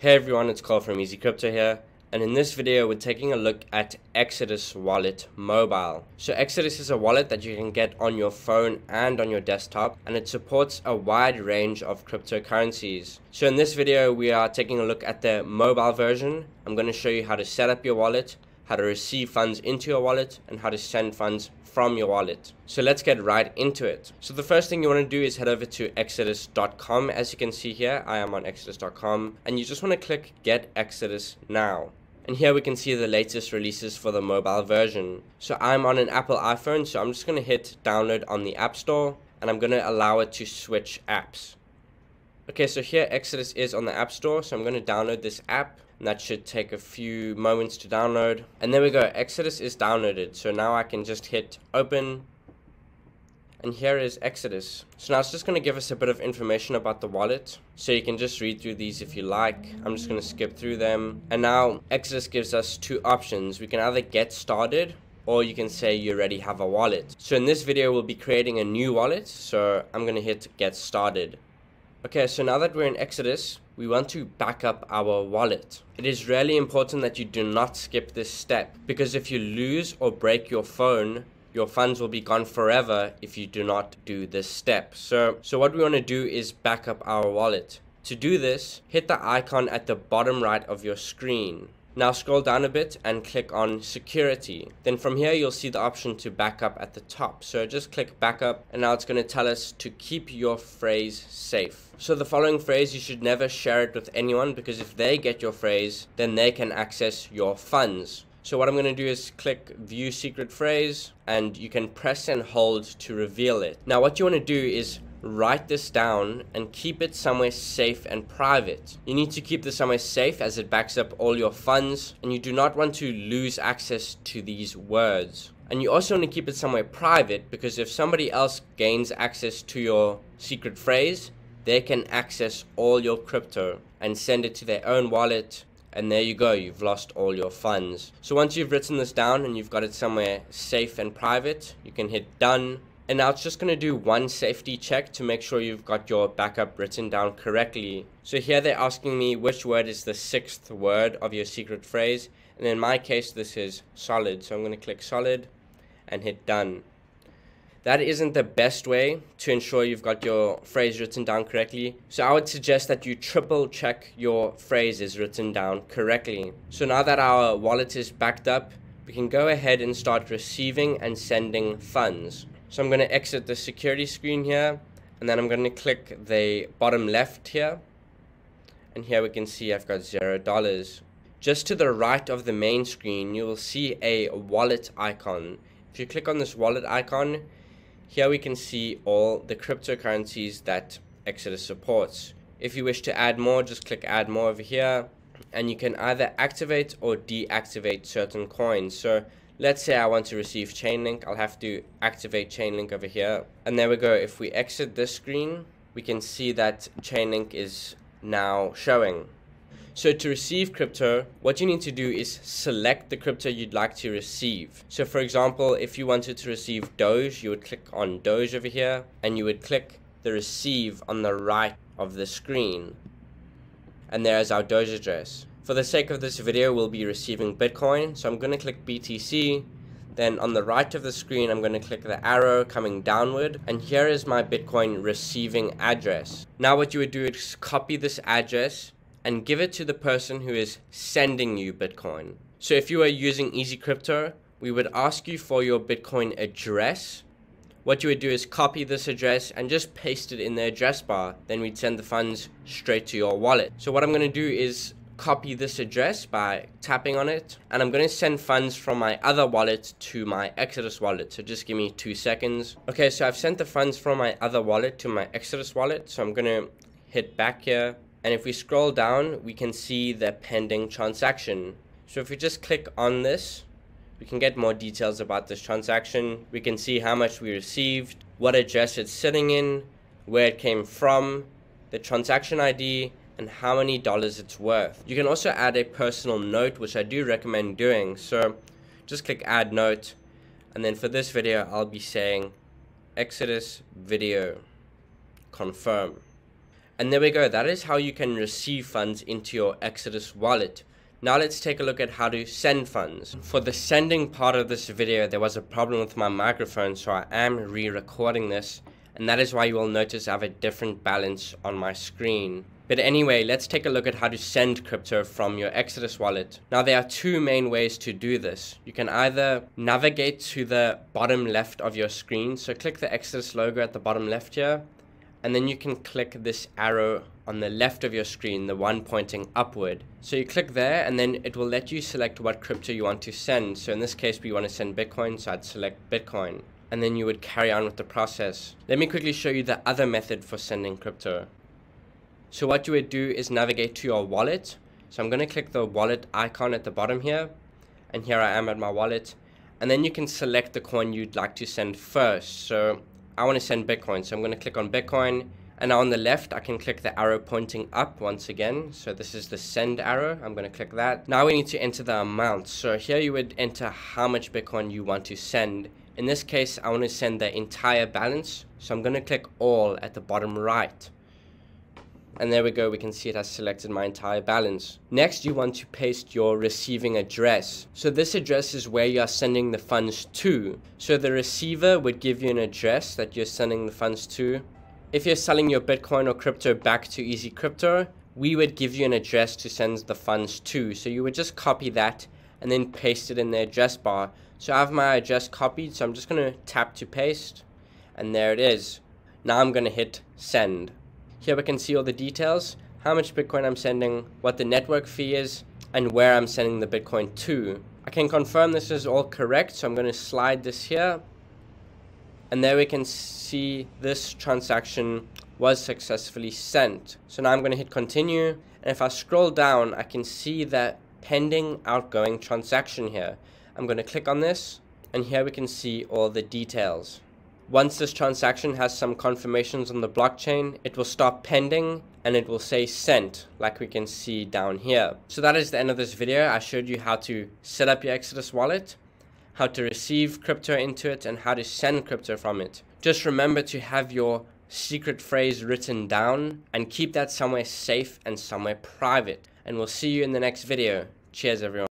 Hey everyone, it's Carl from Easy Crypto here, and in this video we're taking a look at Exodus Wallet Mobile. So Exodus is a wallet that you can get on your phone and on your desktop, and it supports a wide range of cryptocurrencies. So in this video we are taking a look at the mobile version. I'm going to show you how to set up your wallet, how to receive funds into your wallet, and how to send funds from your wallet. So let's get right into it. So the first thing you want to do is head over to exodus.com. As you can see here, I am on exodus.com, and you just want to click Get Exodus Now. And here we can see the latest releases for the mobile version. So I'm on an Apple iPhone, so I'm just going to hit download on the App Store, and I'm going to allow it to switch apps. Okay, so here Exodus is on the App Store, so I'm going to download this app and that should take a few moments to download. And there we go, Exodus is downloaded. So now I can just hit open and here is Exodus. So now it's just going to give us a bit of information about the wallet. So you can just read through these if you like. I'm just going to skip through them. And now Exodus gives us two options. We can either get started or you can say you already have a wallet. So in this video, we'll be creating a new wallet. So I'm going to hit get started. Okay, so now that we're in Exodus, we want to back up our wallet. It is really important that you do not skip this step because if you lose or break your phone, your funds will be gone forever if you do not do this step. So, so what we want to do is back up our wallet. To do this, hit the icon at the bottom right of your screen. Now scroll down a bit and click on security. Then from here you'll see the option to backup at the top. So just click backup and now it's going to tell us to keep your phrase safe. So the following phrase you should never share it with anyone because if they get your phrase then they can access your funds. So what I'm going to do is click view secret phrase and you can press and hold to reveal it. Now what you want to do is write this down and keep it somewhere safe and private. You need to keep this somewhere safe as it backs up all your funds and you do not want to lose access to these words. And you also want to keep it somewhere private because if somebody else gains access to your secret phrase, they can access all your crypto and send it to their own wallet and there you go, you've lost all your funds. So once you've written this down and you've got it somewhere safe and private, you can hit done and now it's just going to do one safety check to make sure you've got your backup written down correctly. So here they're asking me which word is the sixth word of your secret phrase. And in my case, this is solid. So I'm going to click solid and hit done. That isn't the best way to ensure you've got your phrase written down correctly. So I would suggest that you triple check your phrase is written down correctly. So now that our wallet is backed up, we can go ahead and start receiving and sending funds. So I'm going to exit the security screen here and then I'm going to click the bottom left here and here we can see I've got zero dollars. Just to the right of the main screen you will see a wallet icon. If you click on this wallet icon here we can see all the cryptocurrencies that Exodus supports. If you wish to add more just click add more over here and you can either activate or deactivate certain coins. So Let's say I want to receive Chainlink. I'll have to activate Chainlink over here. And there we go. If we exit this screen, we can see that Chainlink is now showing. So to receive crypto, what you need to do is select the crypto you'd like to receive. So for example, if you wanted to receive Doge, you would click on Doge over here and you would click the receive on the right of the screen. And there's our Doge address. For the sake of this video, we'll be receiving Bitcoin. So I'm going to click BTC. Then on the right of the screen, I'm going to click the arrow coming downward. And here is my Bitcoin receiving address. Now what you would do is copy this address and give it to the person who is sending you Bitcoin. So if you are using Easy Crypto, we would ask you for your Bitcoin address. What you would do is copy this address and just paste it in the address bar. Then we'd send the funds straight to your wallet. So what I'm going to do is copy this address by tapping on it and I'm going to send funds from my other wallet to my Exodus wallet. So just give me two seconds. Okay so I've sent the funds from my other wallet to my Exodus wallet. So I'm going to hit back here and if we scroll down we can see the pending transaction. So if we just click on this we can get more details about this transaction. We can see how much we received what address it's sitting in where it came from the transaction ID and how many dollars it's worth. You can also add a personal note, which I do recommend doing. So just click add note. And then for this video, I'll be saying Exodus video confirm. And there we go, that is how you can receive funds into your Exodus wallet. Now let's take a look at how to send funds. For the sending part of this video, there was a problem with my microphone, so I am re-recording this, and that is why you will notice I have a different balance on my screen. But anyway, let's take a look at how to send crypto from your Exodus wallet. Now there are two main ways to do this. You can either navigate to the bottom left of your screen, so click the Exodus logo at the bottom left here, and then you can click this arrow on the left of your screen, the one pointing upward. So you click there and then it will let you select what crypto you want to send. So in this case, we want to send Bitcoin, so I'd select Bitcoin. And then you would carry on with the process. Let me quickly show you the other method for sending crypto. So what you would do is navigate to your wallet. So I'm going to click the wallet icon at the bottom here. And here I am at my wallet. And then you can select the coin you'd like to send first. So I want to send Bitcoin. So I'm going to click on Bitcoin. And now on the left, I can click the arrow pointing up once again. So this is the send arrow. I'm going to click that. Now we need to enter the amount. So here you would enter how much Bitcoin you want to send. In this case, I want to send the entire balance. So I'm going to click all at the bottom right. And there we go, we can see it has selected my entire balance. Next, you want to paste your receiving address. So this address is where you are sending the funds to. So the receiver would give you an address that you're sending the funds to. If you're selling your Bitcoin or crypto back to Easy Crypto, we would give you an address to send the funds to. So you would just copy that and then paste it in the address bar. So I have my address copied, so I'm just going to tap to paste. And there it is. Now I'm going to hit send. Here we can see all the details, how much Bitcoin I'm sending, what the network fee is, and where I'm sending the Bitcoin to. I can confirm this is all correct, so I'm going to slide this here. And there we can see this transaction was successfully sent. So now I'm going to hit continue. And if I scroll down, I can see that pending outgoing transaction here. I'm going to click on this, and here we can see all the details. Once this transaction has some confirmations on the blockchain, it will stop pending and it will say sent like we can see down here. So that is the end of this video. I showed you how to set up your Exodus wallet, how to receive crypto into it and how to send crypto from it. Just remember to have your secret phrase written down and keep that somewhere safe and somewhere private. And we'll see you in the next video. Cheers everyone.